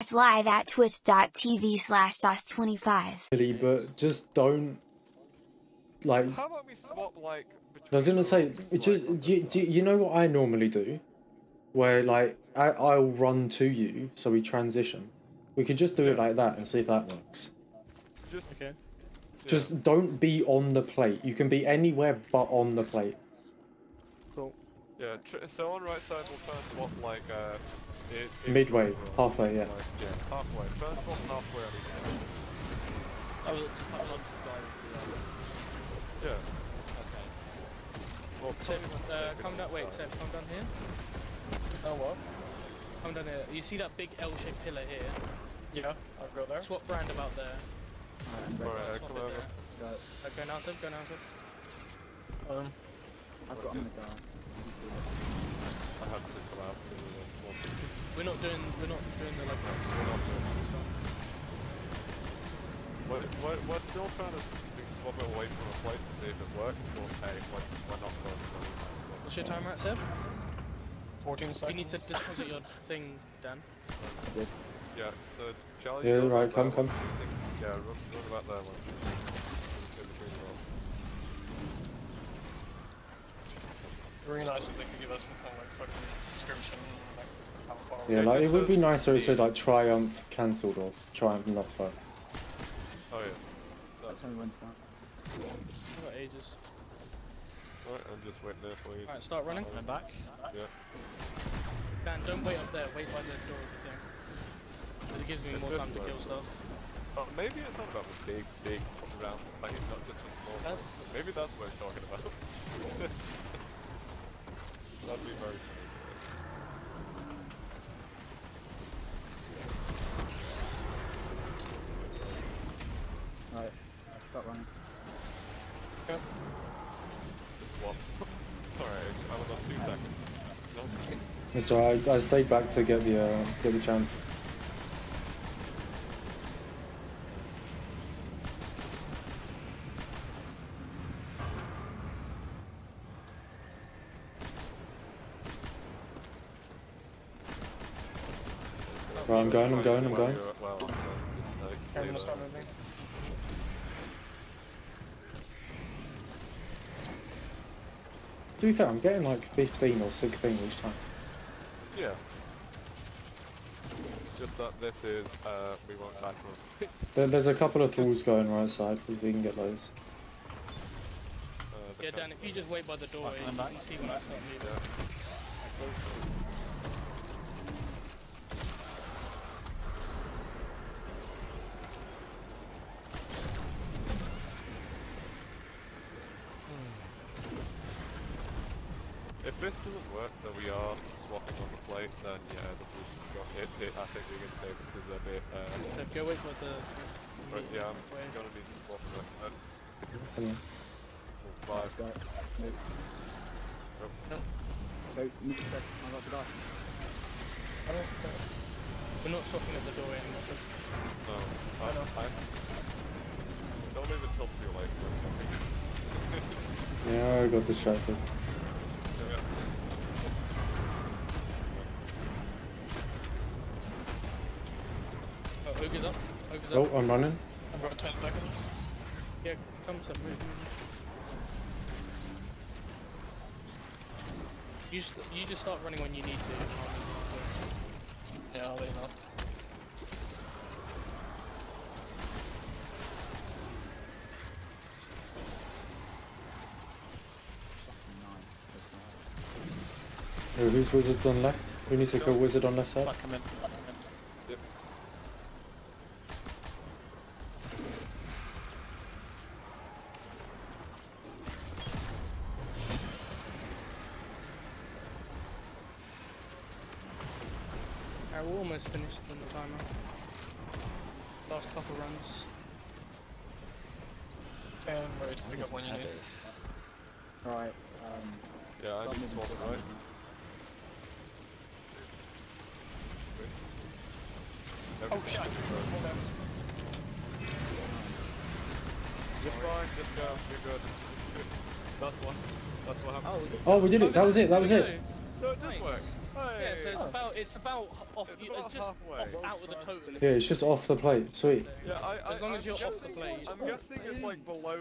Watch live at twitch.tv slash DaAs25. Really, but just don't like. How about we swap like? I was gonna say, just like, you, do you know what I normally do, where like I I'll run to you, so we transition. We could just do it like that and see if that works. Just Okay. yeah. Just don't be on the plate. You can be anywhere but on the plate. Cool. Yeah. So on right side we'll first swap like uh. It, it- Midway, halfway, yeah. Like, yeah, halfway. First swap halfway on each side. Oh, just like lots of guys. Yeah. Okay. Well, Seb, uh, come down. Wait, Seb, come down here. Oh what? Come down here. You see that big L-shaped pillar here? Yeah, I'll go there. Swap brand about there. Alright, Swap come it over. there. Let's go. Okay, now Seb, go now Seb. Um, I've got a minute down. He's still there. I had to come out because of the one. We're not doing. We're not doing the like. We're not doing this one. We're, we're, we're still trying to swap it away from a plate to see if it works, but hey, like, we're not going to What's your timer at, Seb? 14 seconds. You need to deposit your thing, Dan. I did. Yeah, so Charlie. Yeah, right, come, come. one, I think- Yeah, run, run about there one. In between the rolls. Really nice if they could give us some kind of like fucking description, like how far. Yeah, like it would be nicer if it said like triumph cancelled or triumph not but Oh yeah. That's how we went to start. We've got ages. Right, I'm just waiting there for you. Alright, start running. I'm back. Yeah. Dan, don't wait up there. Wait by the door of the thing. 'Cause it gives me It's more time to kill stuff. Oh, maybe it's not about the big, big round plate, not just for small Huh? Maybe that's what it's talking about. That'd be very funny. Right, I'll start running. Just swaps. Sorry, I was on two seconds. No. it's alright. I, I stayed back to get the uh, get the champ. Right, I'm going, I'm going, I'm Well, going. you're- Well, I'm going. I'm gonna start moving. To be fair, I'm getting like 15 or 16 each time. Yeah. It's just that this is, uh, we won't die for. There, there's a couple of tools going right side if we can get those. Uh, the Yeah, Dan, if you just wait by the door, you can see when I start moving. This doesn't work, then we are swapping on the plate, then yeah, this is it, it, I think we can say this is a bit, uh, So go wait for the. but yeah, I'm way. gonna need to swap it. Uh, Come on. five. Let's start. Let's move. Nope. Go, move a sec. I'm about to die. We're not swapping at the doorway anymore. so- No, I know. I, don't leave it till too late. Yeah, I got distracted. Yeah. Ogre's up. Ogre's Oh, up. I'm running. About 10 seconds. Yeah, come Seb, move, move. You just, you just start running when you need to. and I'll move Yeah, I'll let you know. Nice. Nice. Oh, who's wizards on left? Who needs to kill wizard on left side? We're almost finished on the timer. Last couple runs. And ready to pick up when you need. Alright, um, Yeah, I start need to moving swap it, right? now. Oh shit! Hold on. You're fine, just go, you're good. That's one. That's what happened. Oh, Oh, we did it. That was it. That was it. So it does work. Yeah, so it's Hey. about it's about off It's you, about it's just halfway. off, out of the total. Yeah, it's just off the plate. Sweet. Yeah, I, I, As long as I'm you're off the plate. I'm guessing it's like below